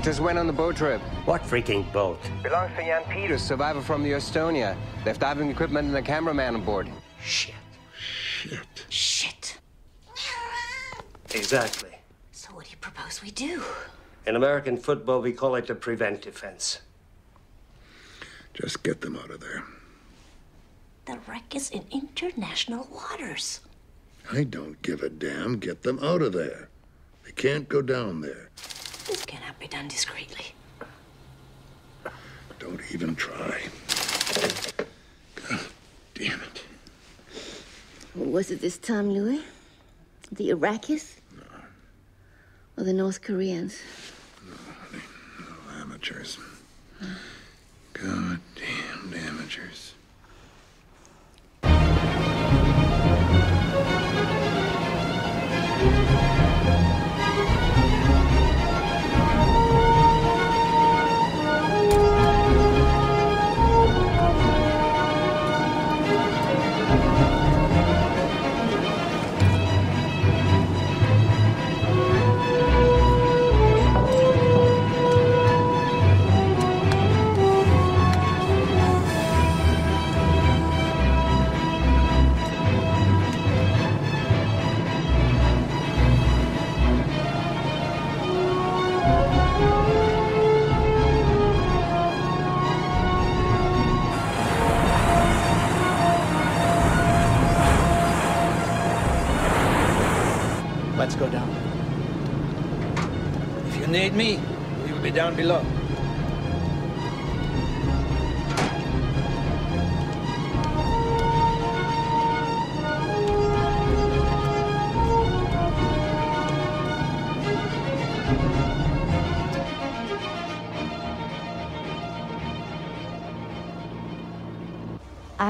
It just went on the boat trip. What freaking boat? Belongs to Jan Peters, survivor from the Estonia. Left diving equipment and a cameraman aboard. Shit. Shit. Shit. Exactly. So what do you propose we do? In American football, we call it the prevent defense. Just get them out of there. The wreck is in international waters. I don't give a damn. Get them out of there. They can't go down there. This cannot be done discreetly. Don't even try. God damn it. What was it this time, Louis? The Iraqis? No. Or the North Koreans? No amateurs. God damned amateurs.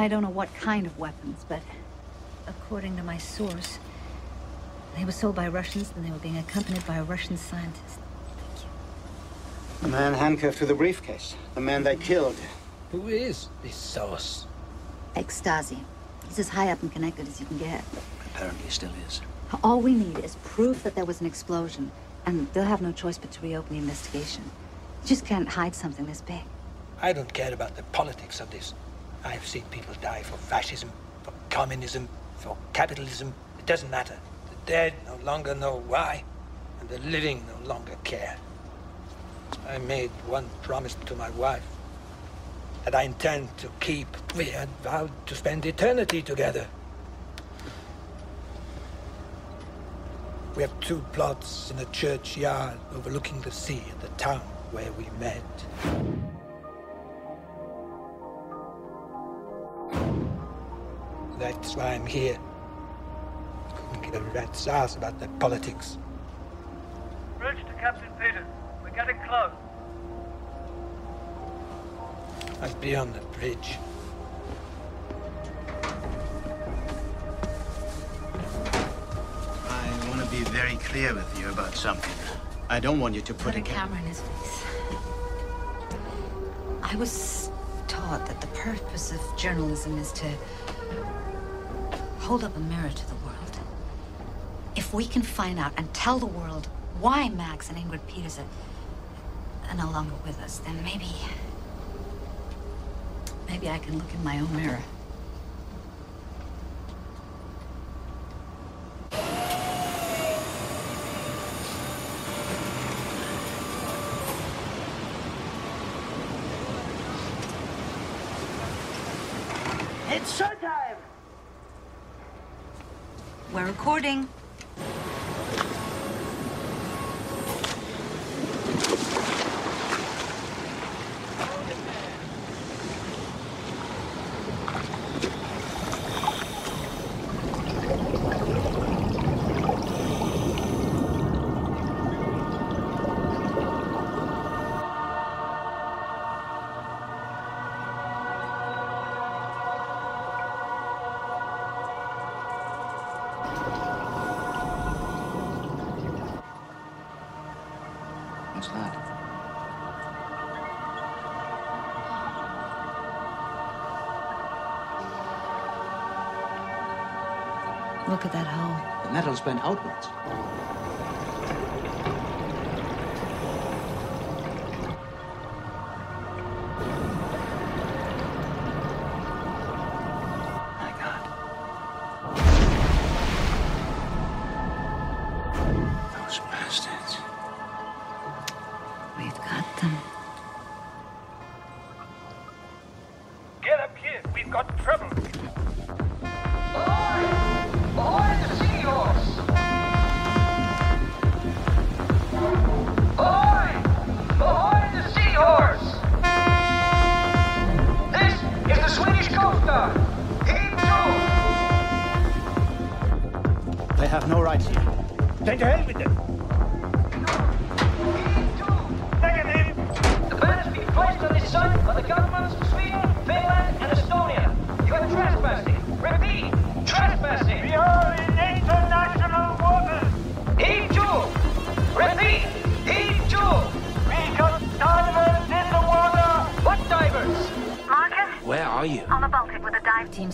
I don't know what kind of weapons, but according to my source, they were sold by Russians and they were being accompanied by a Russian scientist. The man handcuffed to the briefcase. The man they killed. Who is this source? Ecstasy. He's as high up and connected as you can get. Apparently he still is. All we need is proof that there was an explosion, and they'll have no choice but to reopen the investigation. You just can't hide something this big. I don't care about the politics of this. I've seen people die for fascism, for communism, for capitalism. It doesn't matter. The dead no longer know why, and the living no longer care. I made one promise to my wife that I intend to keep. We had vowed to spend eternity together. We have two plots in a churchyard overlooking the sea at the town where we met. That's why I'm here. Couldn't give a rat's ass about the politics. Bridge to Captain Peters. We're getting close. I'll be on the bridge. I want to be very clear with you about something. I don't want you to put Put a camera in his face. I was taught that the purpose of journalism is to hold up a mirror to the world. If we can find out and tell the world why Max and Ingrid Peters are, are no longer with us, then maybe. Maybe I can look in my own mirror. Recording. Look at that hole. The metal's bent outwards.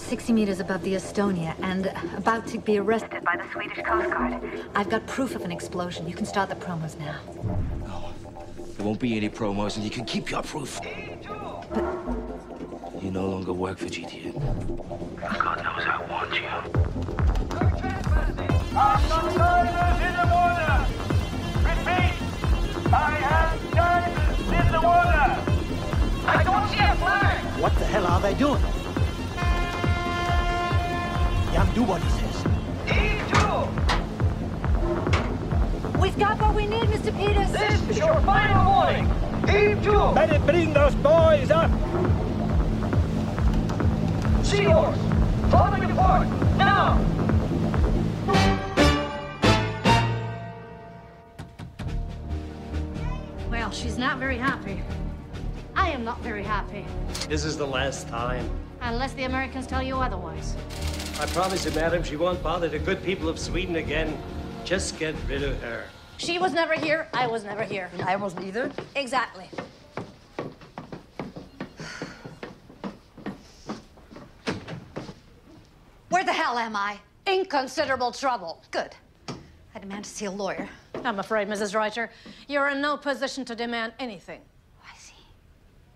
60 meters above the Estonia and about to be arrested by the Swedish Coast Guard. I've got proof of an explosion. You can start the promos now. There won't be any promos, and you can keep your proof. But... You no longer work for GTN. Oh, God knows I want you. I've got divers in the water. Repeat. I have divers in the water. I don't see a flag! What the hell are they doing? Jan, do what he says. Heave to! We've got what we need, Mr. Peters. This is your final warning! Heave to! Better bring those boys up. Seahorse! Follow your port! Now! Well, she's not very happy. I am not very happy. This is the last time. Unless the Americans tell you otherwise. I promise you, madam, she won't bother the good people of Sweden again. Just get rid of her. She was never here. I was never here. I wasn't either. Exactly. Where the hell am I? In considerable trouble. Good. I demand to see a lawyer. I'm afraid, Mrs. Reiter, you're in no position to demand anything. Oh, I see.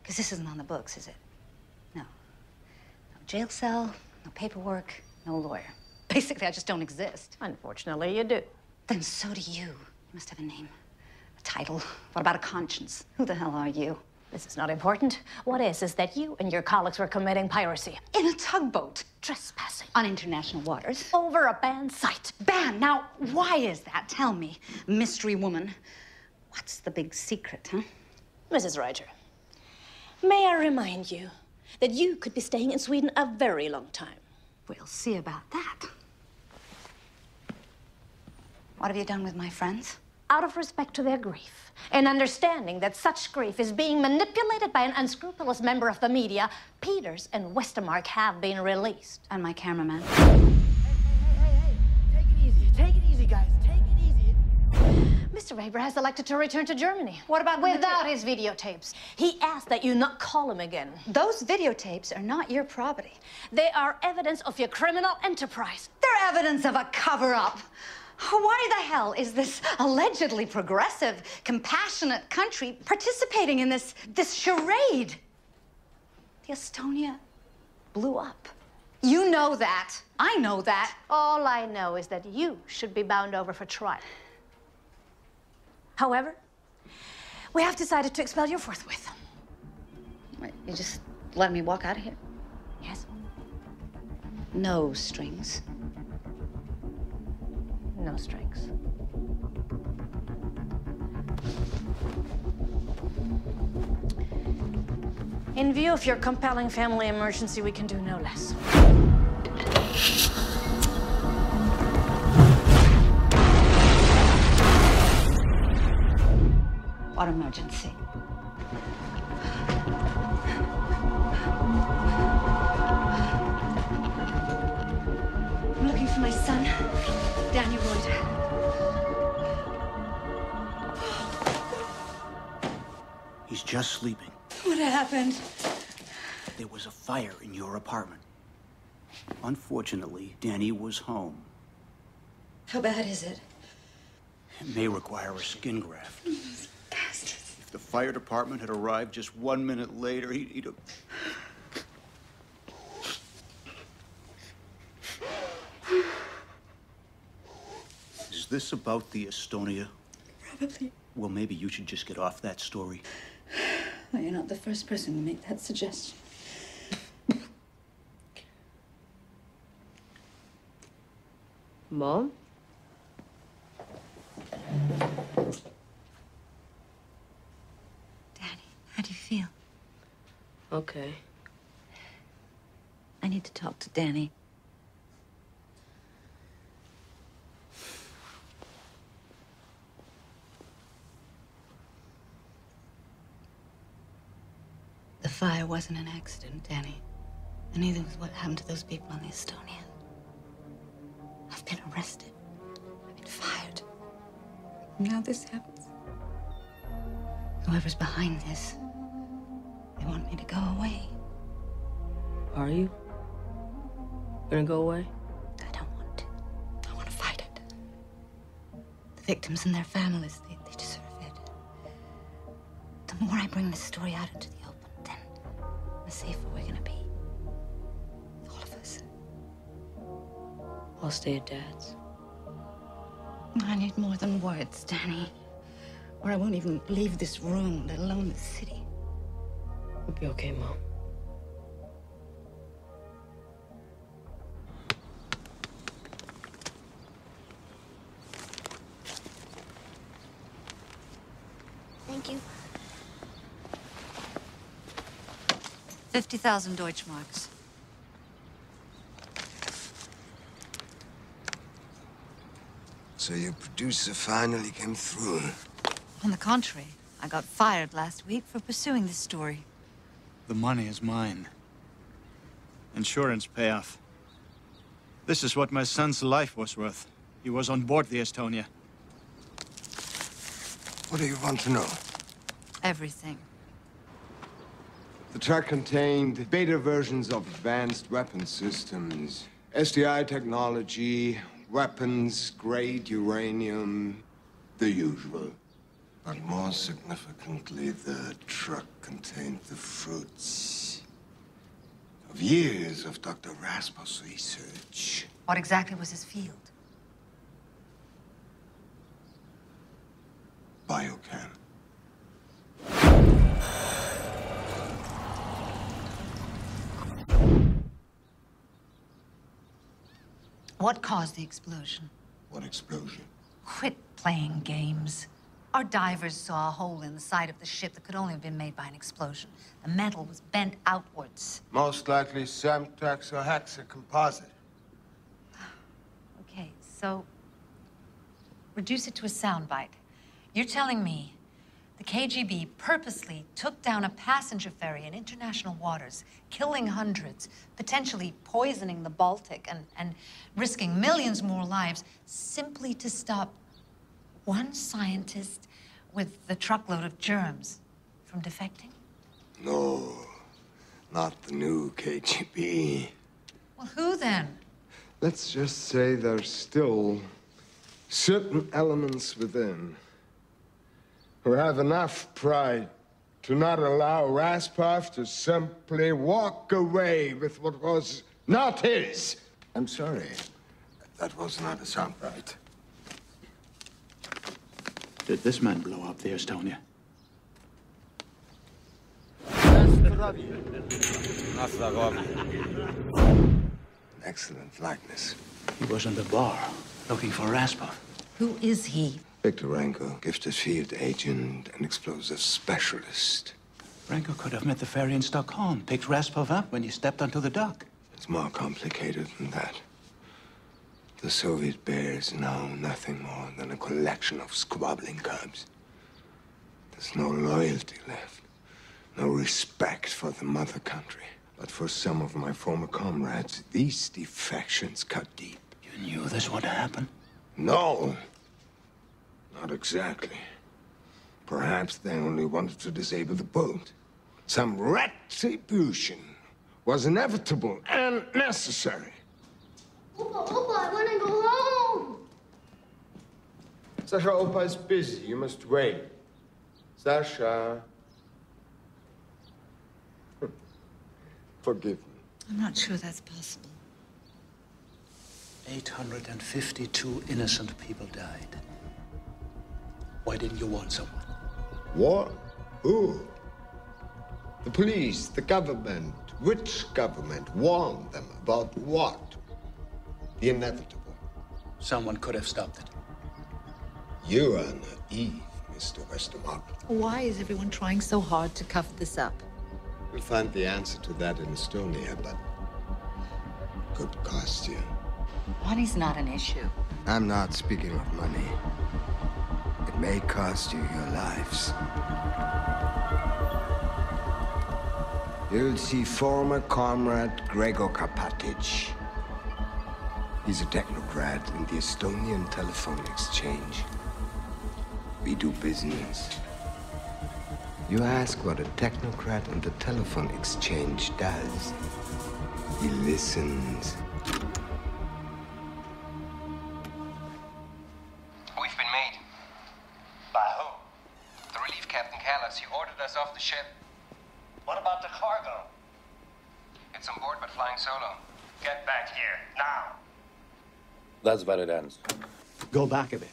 Because this isn't on the books, is it? No. No jail cell, no paperwork, no lawyer. Basically, I just don't exist. Unfortunately, you do. Then so do you. You must have a name, a title. What about a conscience? Who the hell are you? This is not important. What is, is that you and your colleagues were committing piracy. In a tugboat. Trespassing. On international waters. Over a banned site. Banned? Now, why is that? Tell me, mystery woman. What's the big secret, huh? Mrs. Reiter, may I remind you that you could be staying in Sweden a very long time. We'll see about that. What have you done with my friends? Out of respect to their grief and understanding that such grief is being manipulated by an unscrupulous member of the media, Peters and Westermark have been released. And my cameraman. Mr. Weber has elected to return to Germany. What about without his videotapes? He asked that you not call him again. Those videotapes are not your property. They are evidence of your criminal enterprise. They're evidence of a cover up. Why the hell is this allegedly progressive, compassionate country participating in this this charade? The Estonia blew up. You know that. I know that. All I know is that you should be bound over for trial. However, we have decided to expel you forthwith. Wait, you just let me walk out of here? Yes. No strings. No strings. In view of your compelling family emergency, we can do no less. What emergency? I'm looking for my son, Daniel Reuter. He's just sleeping. What happened? There was a fire in your apartment. Unfortunately, Danny was home. How bad is it? It may require a skin graft. The fire department had arrived just one minute later. He'd, he'd... Is this about the Estonia? Probably. Well, maybe you should just get off that story. Well, you're not the first person to make that suggestion. Mom? Okay. I need to talk to Danny. The fire wasn't an accident, Danny. And neither was what happened to those people on the Estonian. I've been arrested. I've been fired. Now this happens. Whoever's behind this, they want me to go away. Are you? Gonna go away? I don't want to. I want to fight it. The victims and their families, they, they deserve it. The more I bring this story out into the open, then the safer we're gonna be. All of us. I'll stay at Dad's. I need more than words, Danny. Or I won't even leave this room, let alone the city. We'll be okay, Mom. Thank you. 50,000 Deutschmarks. So your producer finally came through. On the contrary, I got fired last week for pursuing this story. The money is mine. Insurance payoff. This is what my son's life was worth. He was on board the Estonia. What do you want to know? Everything. The truck contained beta versions of advanced weapon systems, SDI technology, weapons, grade uranium, the usual. But more significantly, the truck contained the fruits of years of Dr. Raspov's research. What exactly was his field? Biochem. What caused the explosion? What explosion? Quit playing games. Our divers saw a hole in the side of the ship that could only have been made by an explosion. The metal was bent outwards. Most likely Semtex or Hexa composite. Okay, so reduce it to a soundbite. You're telling me the KGB purposely took down a passenger ferry in international waters, killing hundreds, potentially poisoning the Baltic, and, and risking millions more lives simply to stop one scientist with the truckload of germs from defecting? No, not the new KGB. Well, who then? Let's just say there's still certain elements within who have enough pride to not allow Raspov to simply walk away with what was not his. I'm sorry. That was not a soundbite. Did this man blow up the Estonia? Excellent likeness. He was in the bar, looking for Raspov. Who is he? Victor Ranko, gifted field agent and explosive specialist. Ranko could have met the ferry in Stockholm, picked Raspov up when he stepped onto the dock. It's more complicated than that. The Soviet Bear is now nothing more than a collection of squabbling cubs. There's no loyalty left, no respect for the mother country. But for some of my former comrades, these defections cut deep. You knew this would happen? No, not exactly. Perhaps they only wanted to disable the boat. Some retribution was inevitable and necessary. Opa, Opa, I want to go home. Sasha, Opa is busy. You must wait. Sasha. Forgive me. I'm not sure that's possible. 852 innocent people died. Why didn't you warn someone? What? Who? The police, the government. Which government warned them about what? The inevitable. Someone could have stopped it. You are naive, Mr. Westermark. Why is everyone trying so hard to cover this up? We'll find the answer to that in Estonia, but could cost you. Money's not an issue. I'm not speaking of money. It may cost you your lives. You'll see former comrade Gregor Karpatic. He's a technocrat in the Estonian Telephone Exchange. We do business. You ask what a technocrat in the telephone exchange does. He listens. We've been made. By? The relief captain Callas. He ordered us off the ship. What about the cargo? It's on board but flying solo. Get back here, now. That's where it ends. Go back a bit.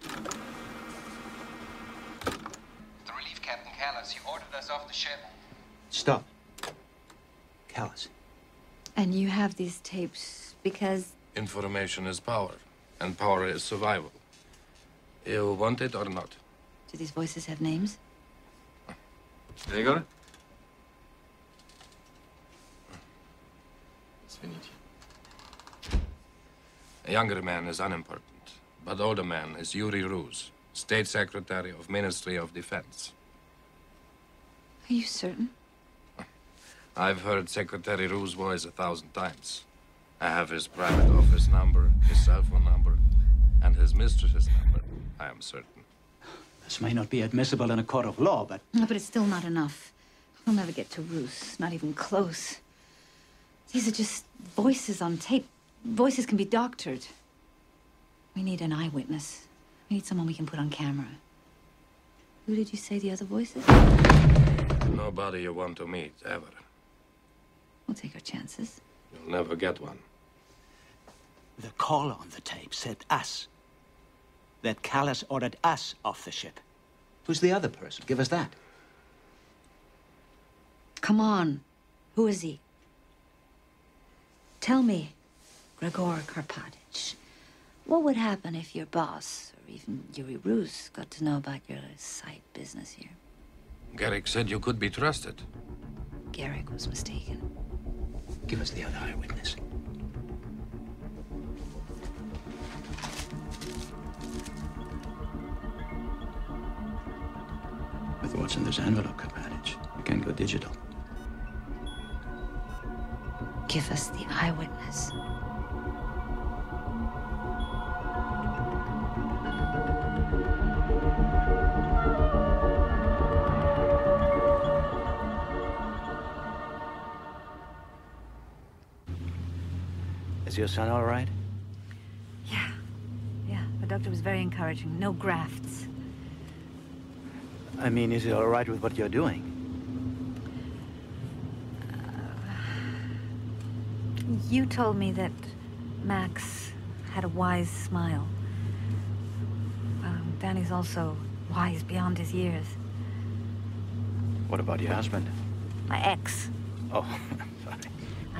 The relief captain Callas. He ordered us off the ship. Stop. Callas. And you have these tapes because Information is power, and power is survival. You want it or not? do these voices have names? Gregor? A younger man is unimportant, but older man is Yuri Ruz, State Secretary of Ministry of Defense. Are you certain? I've heard Secretary Ruz's voice a thousand times. I have his private office number, his cell phone number, and his mistress's number, I am certain. This may not be admissible in a court of law, but No, but it's still not enough. We'll never get to Roos. Not even close. These are just voices on tape. Voices can be doctored. We need an eyewitness. We need someone we can put on camera. Who did you say the other voices? Nobody you want to meet, ever. We'll take our chances. You'll never get one. the caller on the tape said us. That Callas ordered us off the ship. Who's the other person? Give us that. Come on. Who is he? Tell me, Gregor Karpatic, what would happen if your boss, or even Yuri Rus, got to know about your side business here? Garrick said you could be trusted. Garrick was mistaken. Give us the other eyewitness. With what's in this envelope, Karpatic, you can't go digital. Give us the eyewitness. Is your son all right? Yeah. Yeah, the doctor was very encouraging. No grafts. I mean, is he all right with what you're doing? You told me that Max had a wise smile. Um, Danny's also wise beyond his years. What about your husband? My ex. Oh.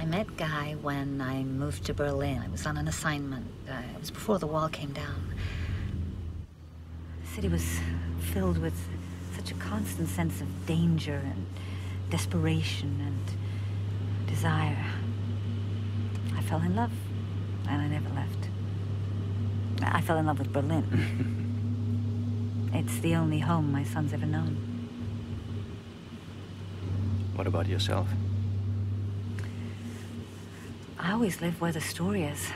I met Guy when I moved to Berlin. I was on an assignment. Uh, it was before the wall came down. The city was filled with such a constant sense of danger and desperation and desire. I fell in love, and I never left. I fell in love with Berlin. it's the only home my son's ever known. What about yourself? I always live where the story is.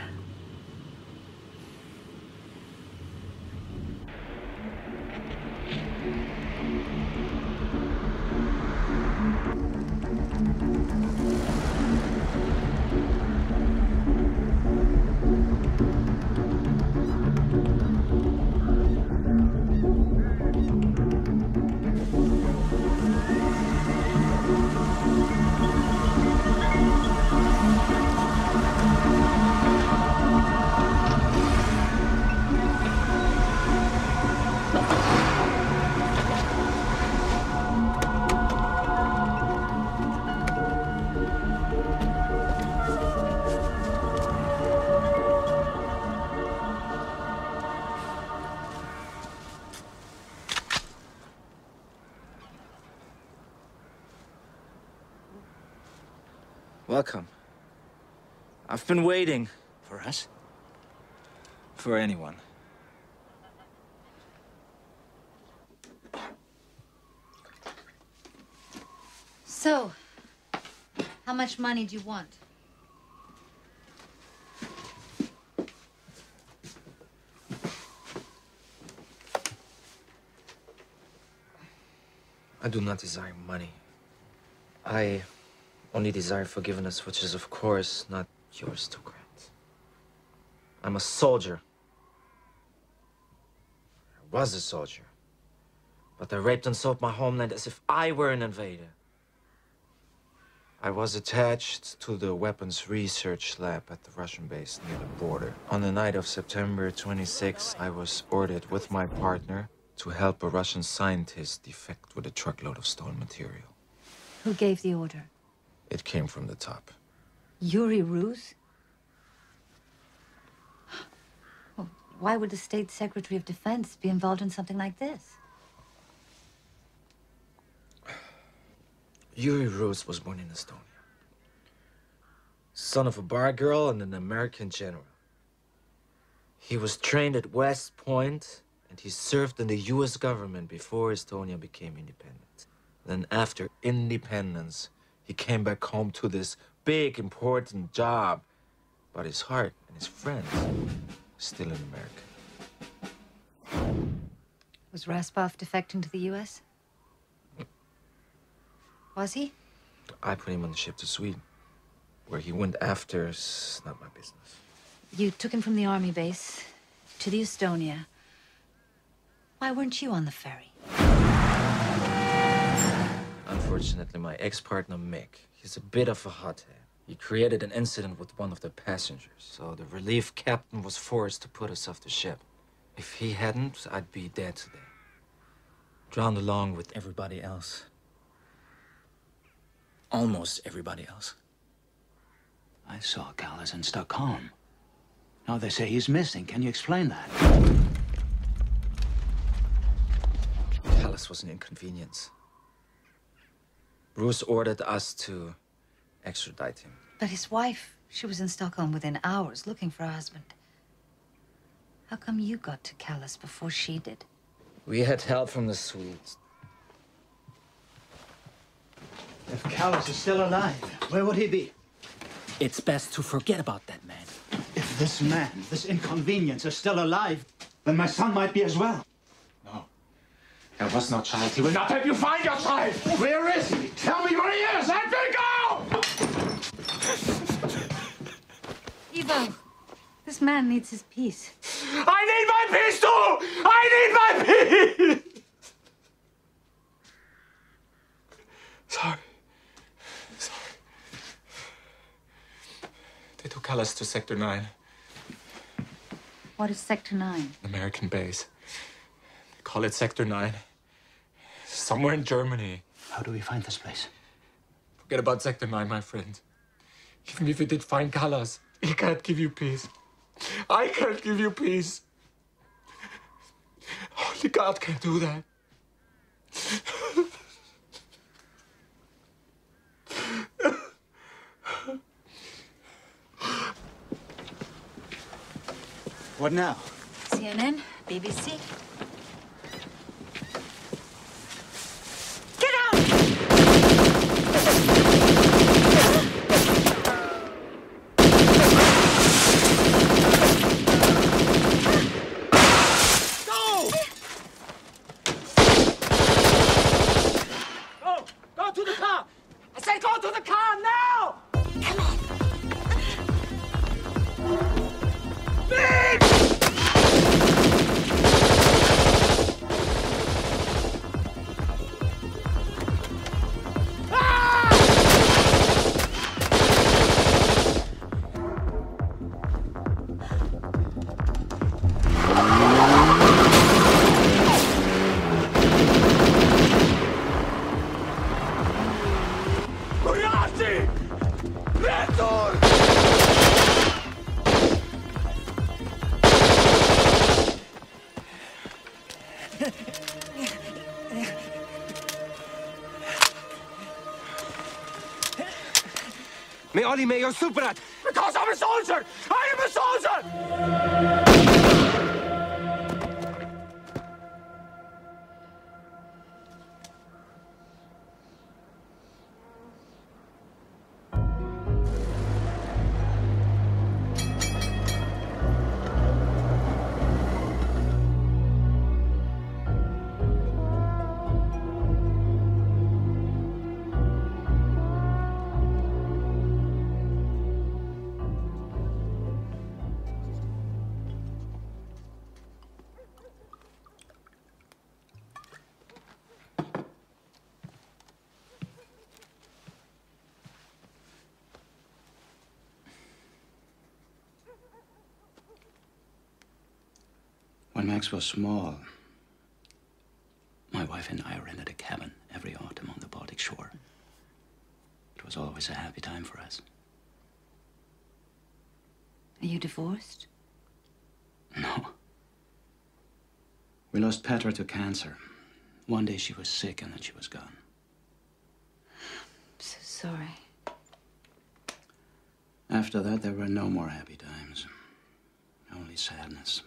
Welcome. I've been waiting. For us? For anyone. So, how much money do you want? I do not desire money. I only desire forgiveness, which is, of course, not yours to grant. I'm a soldier. I was a soldier. But they raped and sold my homeland as if I were an invader. I was attached to the weapons research lab at the Russian base near the border. On the night of September 26, I was ordered with my partner to help a Russian scientist defect with a truckload of stolen material. Who gave the order? It came from the top. Yuri Ruse? Well, why would the State Secretary of Defense be involved in something like this? Yuri Rose was born in Estonia. Son of a bar girl and an American general. He was trained at West Point and he served in the US government before Estonia became independent. Then after independence, he came back home to this big, important job. But his heart and his friends still in America. Was Raspov defecting to the U.S.? Was he? I put him on the ship to Sweden. Where he went after is not my business. You took him from the army base to the Estonia. Why weren't you on the ferry? Unfortunately, my ex-partner Mick, he's a bit of a hothead. He created an incident with one of the passengers, so the relief captain was forced to put us off the ship. If he hadn't, I'd be dead today. Drowned along with everybody else. Almost everybody else. I saw Callas in Stockholm. Now they say he's missing. Can you explain that? Callas was an inconvenience. Bruce ordered us to extradite him. But his wife, she was in Stockholm within hours looking for her husband. How come you got to Callas before she did? We had help from the Swedes. If Callas is still alive, where would he be? It's best to forget about that man. If this man, this inconvenience, is still alive, then my son might be as well. No. There was no child. He will not help you find your child. Where is he? Tell me where he is. Let me go! Ivo, this man needs his peace. I need my peace too! I need my peace! Sorry. Sorry. They took Callas to Sector 9, What is Sector 9? American base. They call it Sector 9. Somewhere in Germany. How do we find this place? Forget about Sector 9, my friend. Even if we did find Callas, he can't give you peace. I can't give you peace. Only God can do that. What now? CNN, BBC. Me oli Max was small, my wife and I rented a cabin every autumn on the Baltic shore. It was always a happy time for us. Are you divorced? No. We lost Petra to cancer. One day she was sick and then she was gone. I'm so sorry. After that, there were no more happy times. Only sadness.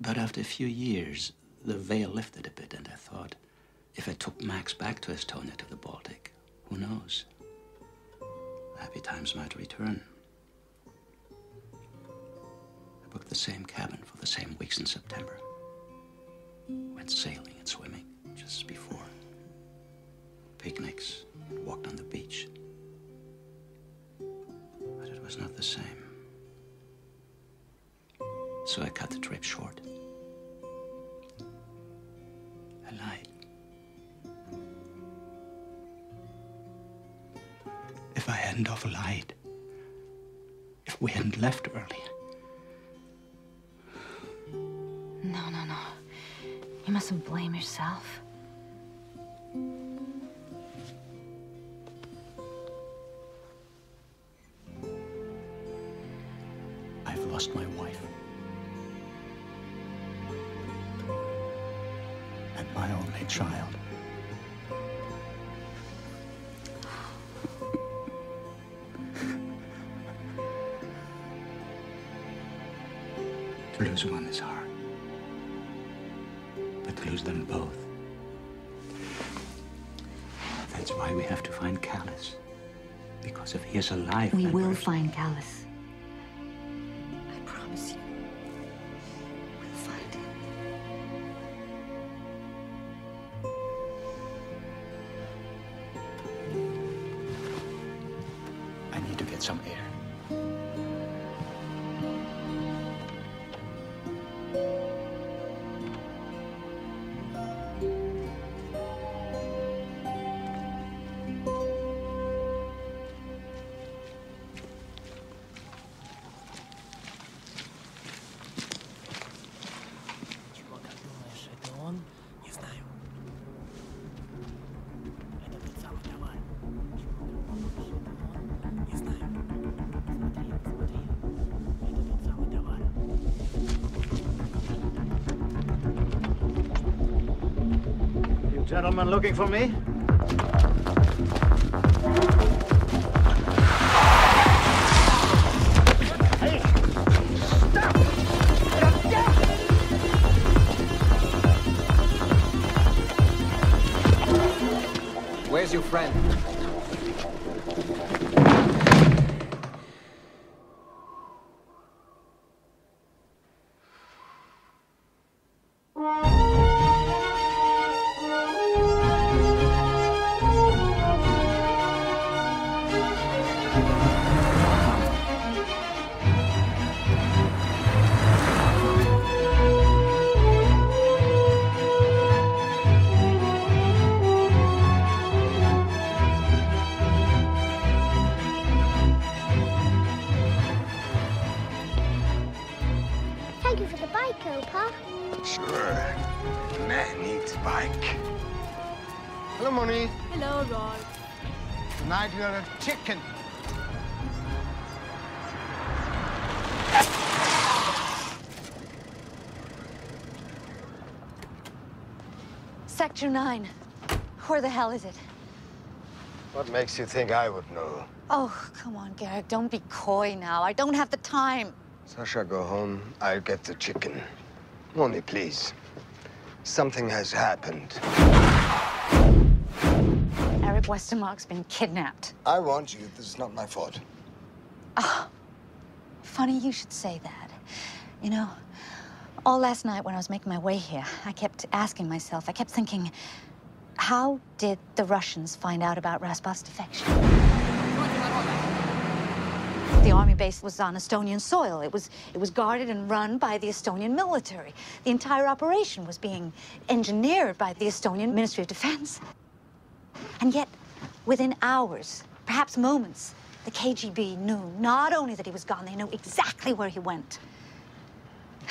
But after a few years, the veil lifted a bit, and I thought, if I took Max back to Estonia to the Baltic, who knows? Happy times might return. I booked the same cabin for the same weeks in September. Went sailing and swimming just as before. Picnics, walked on the beach. But it was not the same. So I cut the trip short. I lied. If I hadn't have lied, if we hadn't left earlier, No, no, no. You mustn't blame yourself. I've lost my wife. Lose one is hard. But to lose them both. That's why we have to find Callas. Because if he is alive, We will find Callas. Looking for me? Where's your friend? You're a chicken. Sector 9. Where the hell is it? What makes you think I would know? Oh, come on, Garrick. Don't be coy now. I don't have the time. Sasha, go home. I'll get the chicken. Only please. Something has happened. Eric Westermark's been kidnapped. I warned you. This is not my fault. Ah, funny you should say that. You know, all last night when I was making my way here, I kept asking myself, I kept thinking, how did the Russians find out about Raspov's defection? The army base was on Estonian soil. It was, it was guarded and run by the Estonian military. The entire operation was being engineered by the Estonian Ministry of Defense. And yet, within hours, perhaps moments, the KGB knew not only that he was gone, they knew exactly where he went.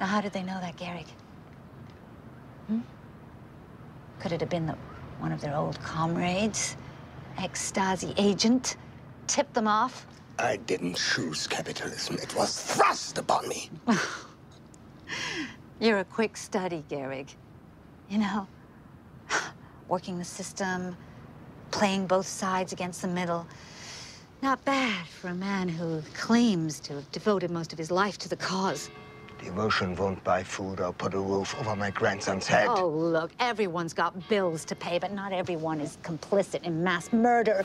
Now, how did they know that, Garrick? Hmm? Could it have been that one of their old comrades, ex-Stasi agent, tipped them off? I didn't choose capitalism. It was thrust upon me. You're a quick study, Garrick. You know, working the system, playing both sides against the middle. Not bad for a man who claims to have devoted most of his life to the cause. Devotion won't buy food or put a roof over my grandson's head. Oh, look, everyone's got bills to pay, but not everyone is complicit in mass murder.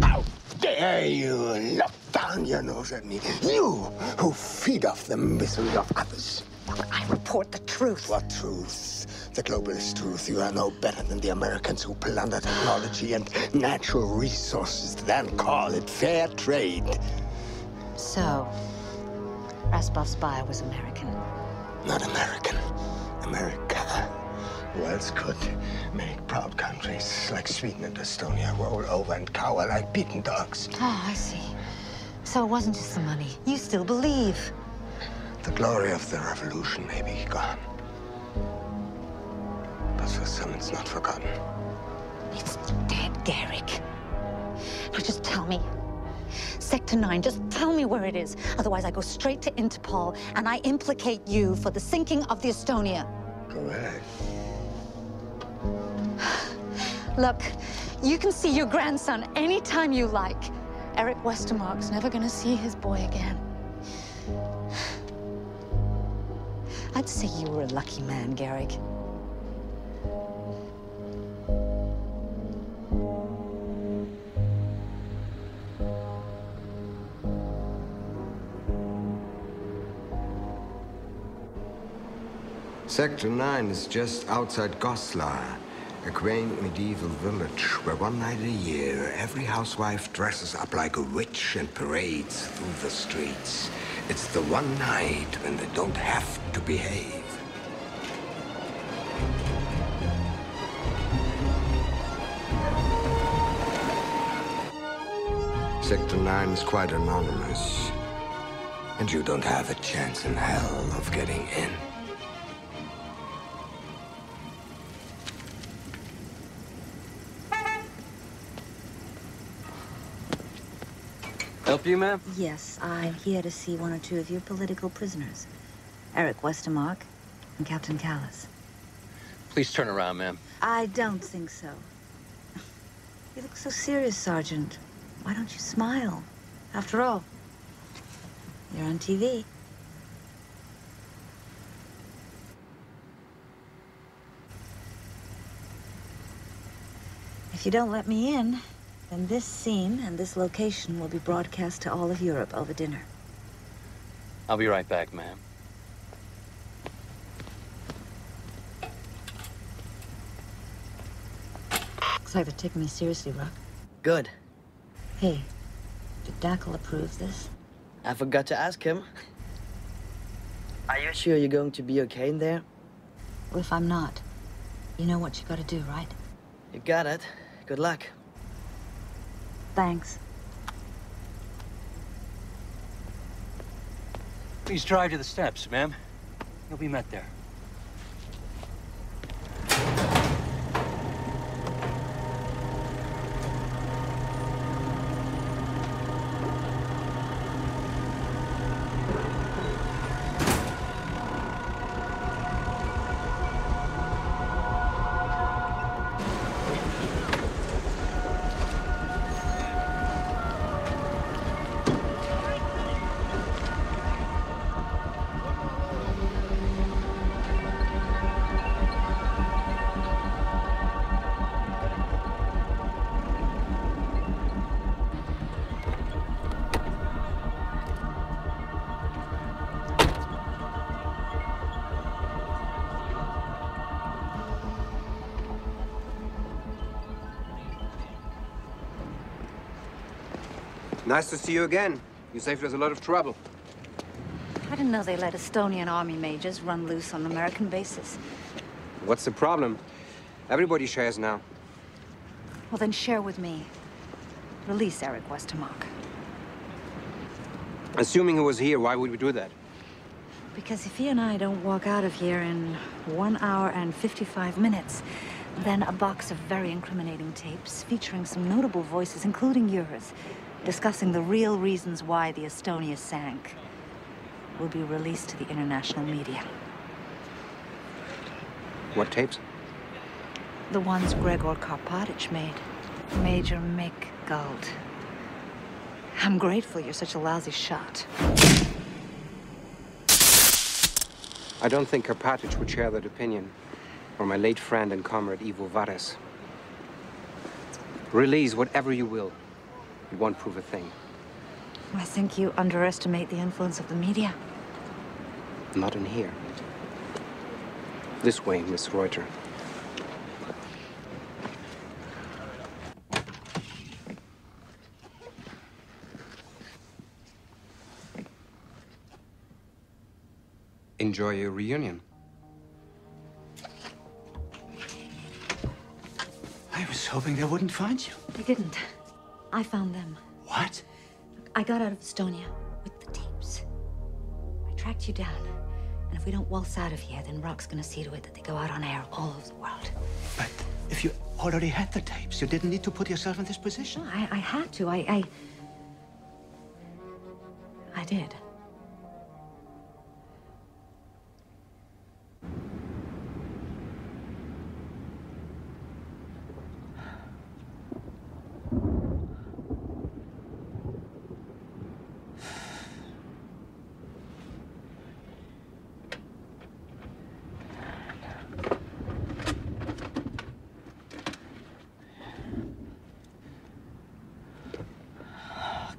How Dare you look down your nose at me? You who feed off the misery of others. I report the truth. What truth? The globalist truth. You are no better than the Americans who plunder technology and natural resources, then call it fair trade. So, Raspov's spy was American. Not American. America. Who else could make proud countries like Sweden and Estonia roll over and cower like beaten dogs? Oh, I see. So it wasn't just the money. You still believe. The glory of the revolution may be gone. But for some, it's not forgotten. It's dead, Garrick. Now just tell me. Sector 9, just tell me where it is. Otherwise, I go straight to Interpol and I implicate you for the sinking of the Estonia. Go ahead. Look, you can see your grandson anytime you like. Eric Westermark's never gonna see his boy again. I'd say you were a lucky man, Garrick. Sector 9 is just outside Goslar, a quaint medieval village where one night a year every housewife dresses up like a witch and parades through the streets. It's the one night when they don't have to behave. Sector 9 is quite anonymous, and you don't have a chance in hell of getting in. Help you, ma'am? Yes, I'm here to see one or two of your political prisoners. Eric Westermark and Captain Callas. Please turn around, ma'am. I don't think so. You look so serious, Sergeant. Why don't you smile? After all, you're on TV. If you don't let me in, then this scene and this location will be broadcast to all of Europe over dinner. I'll be right back, ma'am. Looks like they're taking me seriously, Rock. Good. Hey, did Dackle approve this? I forgot to ask him. Are you sure you're going to be okay in there? Well, if I'm not, you know what you gotta do, right? You got it. Good luck. Thanks. Please drive to the steps, ma'am. You'll be met there. Nice to see you again. You saved us a lot of trouble. I didn't know they let Estonian army majors run loose on American bases. What's the problem? Everybody shares now. Well, then share with me. Release Eric Westermark. Assuming he was here, why would we do that? Because if he and I don't walk out of here in one hour and 55 minutes, then a box of very incriminating tapes featuring some notable voices, including yours, discussing the real reasons why the Estonia sank, will be released to the international media. What tapes? The ones Gregor Karpatic made. Major Mick Gold. I'm grateful you're such a lousy shot. I don't think Karpatic would share that opinion. Or my late friend and comrade Ivo Vares. Release whatever you will. It won't prove a thing. I think you underestimate the influence of the media. Not in here. This way, Miss Reuter. Enjoy your reunion. I was hoping they wouldn't find you. They didn't. I found them. What? I got out of Estonia with the tapes. I tracked you down. And if we don't waltz out of here, then Rock's gonna see to it that they go out on air all over the world. But if you already had the tapes, you didn't need to put yourself in this position. I, I had to. I, I. I did.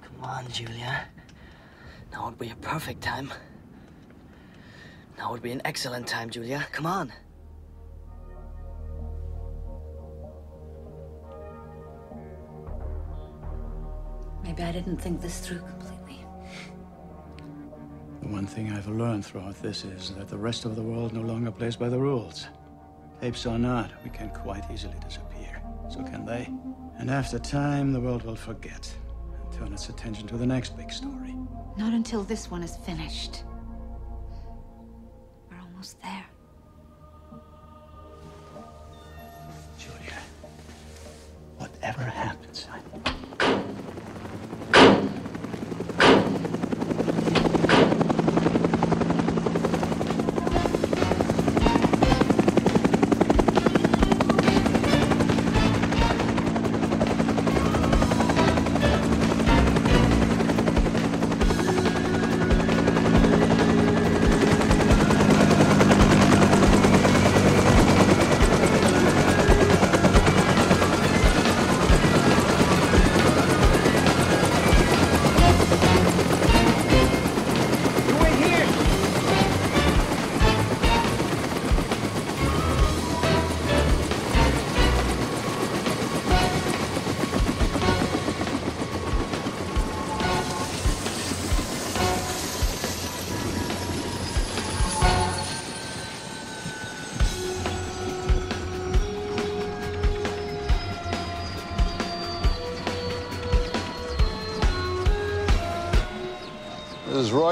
Come on, Julia. Now would be a perfect time. Now would be an excellent time, Julia. Come on. Maybe I didn't think this through completely. The one thing I've learned throughout this is that the rest of the world no longer plays by the rules. Apes or not, we can quite easily disappear. So can they. And after time, the world will forget and turn its attention to the next big story. Not until this one is finished. We're almost there.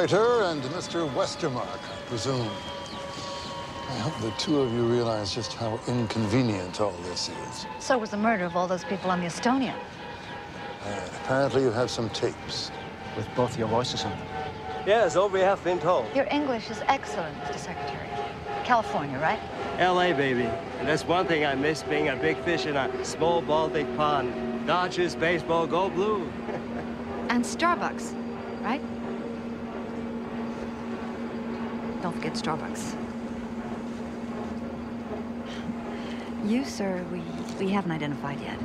Reuter and Mr. Westermark, I presume. I hope the two of you realize just how inconvenient all this is. So was the murder of all those people on the Estonia. And apparently you have some tapes. With both your voices on them. Yes, all we have been told. Your English is excellent, Mr. Secretary. California, right? L.A., baby. And that's one thing I miss being a big fish in a small Baltic pond. Dodgers, baseball, go blue. And Starbucks, right? Don't forget Starbucks. You, sir, we, we haven't identified yet.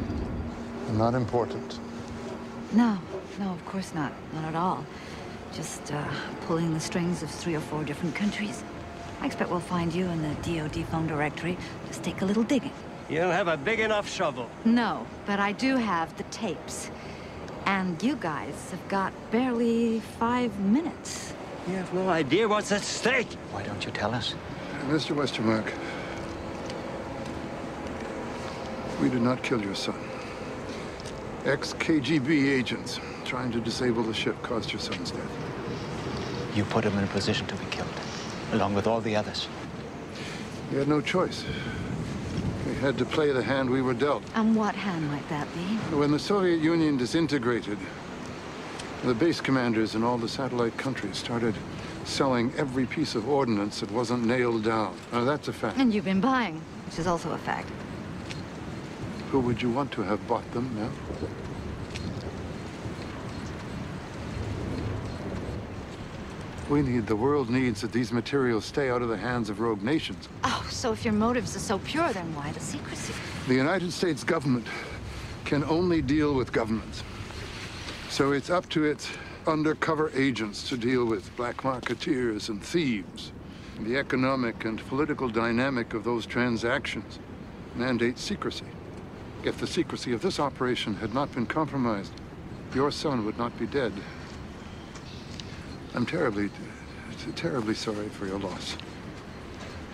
Not important. No, no, of course not. Not at all. Just uh, pulling the strings of three or four different countries. I expect we'll find you in the DoD phone directory. Just take a little digging. You don't have a big enough shovel. No, but I do have the tapes. And you guys have got barely five minutes. You have no idea what's at stake. Why don't you tell us? Uh, Mr. Westermark, we did not kill your son. Ex-KGB agents trying to disable the ship caused your son's death. You put him in a position to be killed, along with all the others. We had no choice. We had to play the hand we were dealt. And what hand might that be? When the Soviet Union disintegrated, the base commanders in all the satellite countries started selling every piece of ordnance that wasn't nailed down. Now, that's a fact. And you've been buying, which is also a fact. Who would you want to have bought them now? We need, the world needs that these materials stay out of the hands of rogue nations. Oh, so if your motives are so pure, then why the secrecy? The United States government can only deal with governments. So it's up to its undercover agents to deal with black marketeers and thieves. The economic and political dynamic of those transactions mandates secrecy. If the secrecy of this operation had not been compromised, your son would not be dead. I'm terribly, terribly sorry for your loss.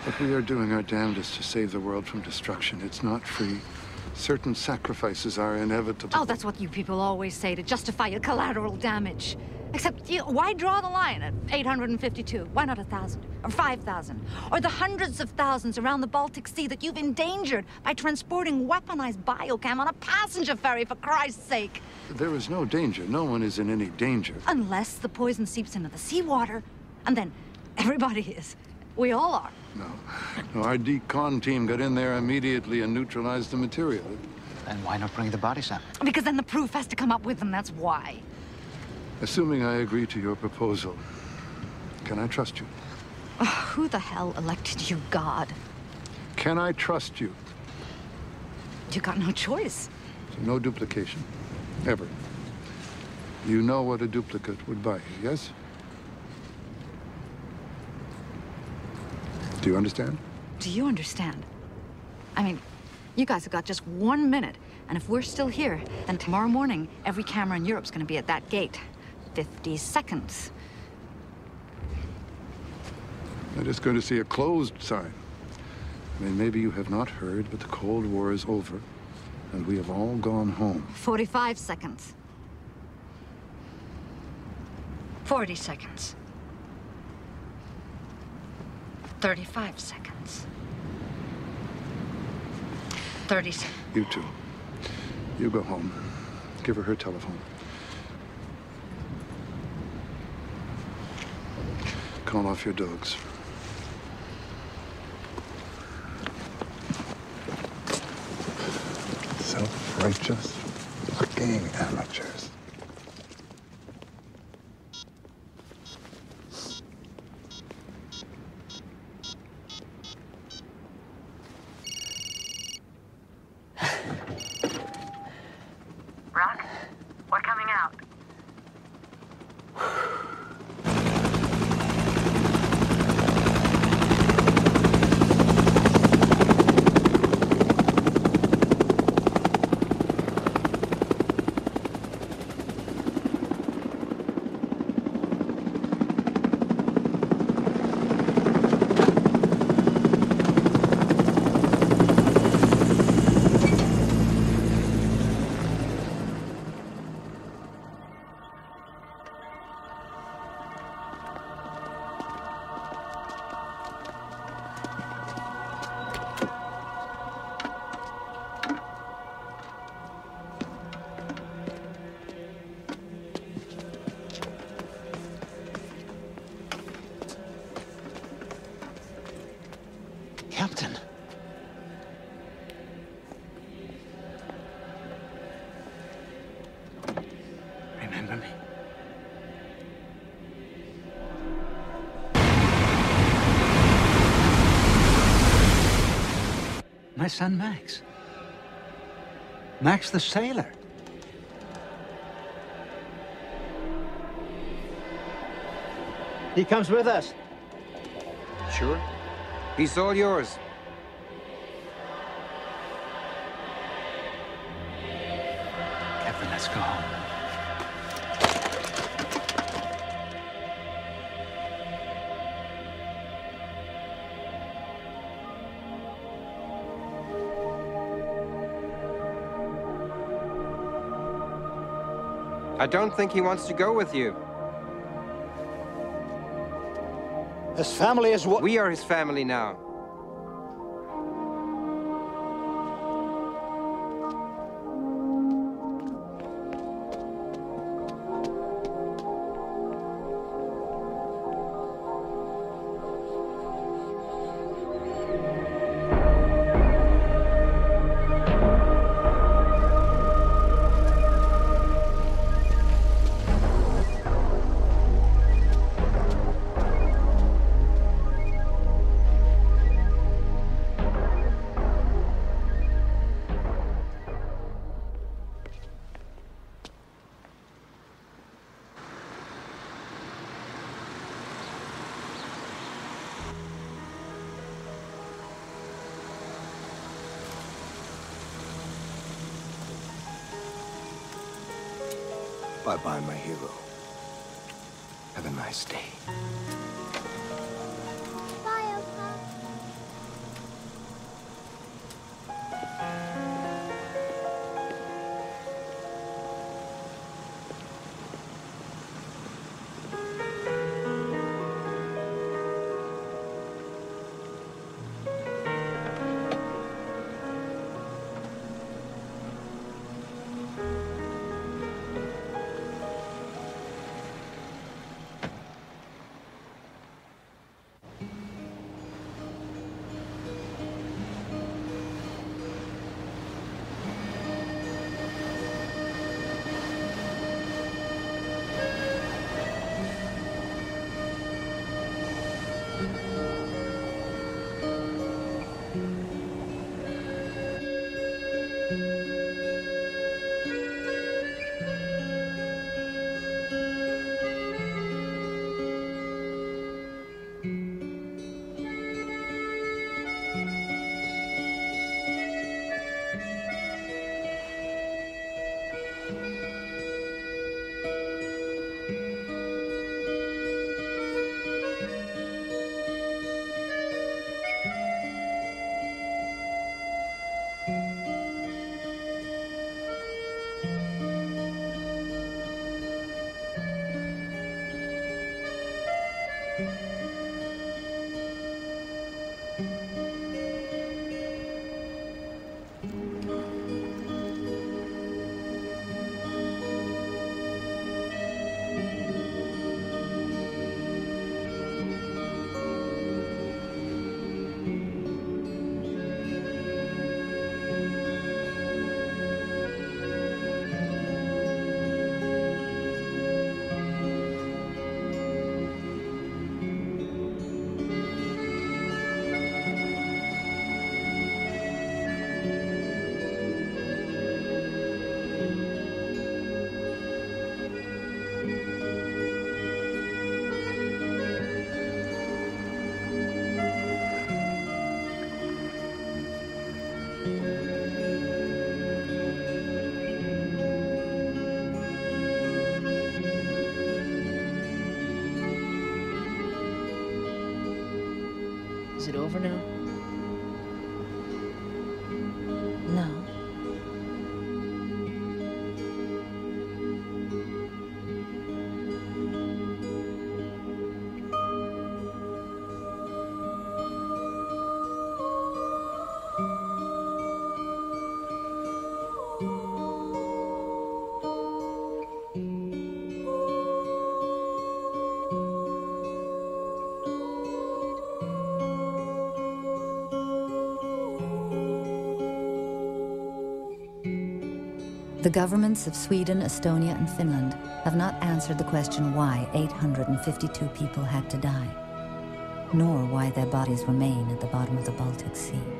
But we are doing our damnedest to save the world from destruction. It's not free. Certain sacrifices are inevitable. Oh, that's what you people always say to justify your collateral damage. Except, you know, why draw the line at 852? Why not a thousand? Or 5,000? Or the hundreds of thousands around the Baltic Sea that you've endangered by transporting weaponized biochem on a passenger ferry, for Christ's sake? There is no danger. No one is in any danger. Unless the poison seeps into the seawater. And then everybody is. We all are. No. no. Our decon team got in there immediately and neutralized the material. Then why not bring the body sample? Because then the proof has to come up with them, that's why. Assuming I agree to your proposal, can I trust you? Oh, who the hell elected you God? Can I trust you? You got no choice. So no duplication. Ever. You know what a duplicate would buy you, yes? Do you understand? Do you understand? I mean, you guys have got just one minute, and if we're still here, then tomorrow morning, every camera in Europe's gonna be at that gate. 50 seconds. I'm just going to see a closed sign. I mean, maybe you have not heard, but the Cold War is over, and we have all gone home. 45 seconds. 40 seconds. 35 seconds. 30 seconds. You two. You go home. Give her her telephone. Call off your dogs. Self-righteous fucking amateurs. Captain. Remember me? My son Max. Max the sailor. He comes with us. Sure. He's all yours. Kevin, let's go home. I don't think he wants to go with you. His family is what? We are his family now. Bye-bye, my hero. Have a nice day. The governments of Sweden, Estonia, and Finland have not answered the question why 852 people had to die, nor why their bodies remain at the bottom of the Baltic Sea.